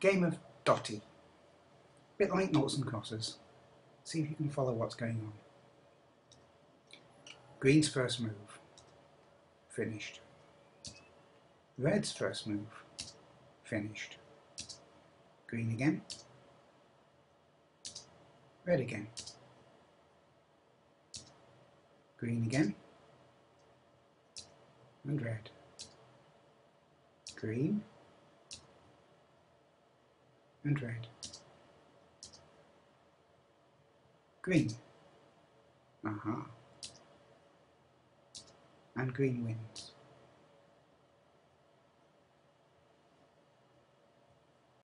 Game of Dotty. Bit like noughts and crosses. See if you can follow what's going on. Green's first move. Finished. Red's first move. Finished. Green again. Red again. Green again. And red. Green. And red. Green. Uh-huh. And green wins.